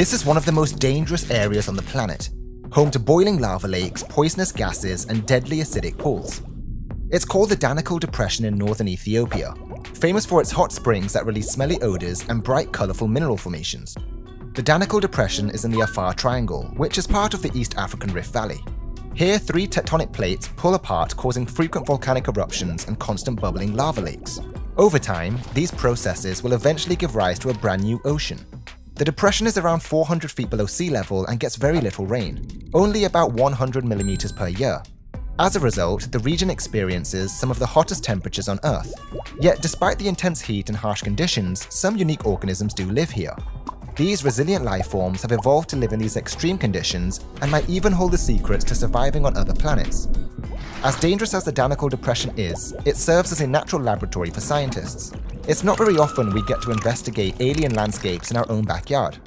This is one of the most dangerous areas on the planet, home to boiling lava lakes, poisonous gases, and deadly acidic pools. It's called the Danakil Depression in northern Ethiopia, famous for its hot springs that release smelly odors and bright, colorful mineral formations. The Danakil Depression is in the Afar Triangle, which is part of the East African Rift Valley. Here, three tectonic plates pull apart, causing frequent volcanic eruptions and constant bubbling lava lakes. Over time, these processes will eventually give rise to a brand new ocean. The depression is around 400 feet below sea level and gets very little rain, only about 100 millimeters per year. As a result, the region experiences some of the hottest temperatures on Earth. Yet despite the intense heat and harsh conditions, some unique organisms do live here. These resilient life forms have evolved to live in these extreme conditions and might even hold the secrets to surviving on other planets. As dangerous as the Danakil Depression is, it serves as a natural laboratory for scientists. It's not very often we get to investigate alien landscapes in our own backyard.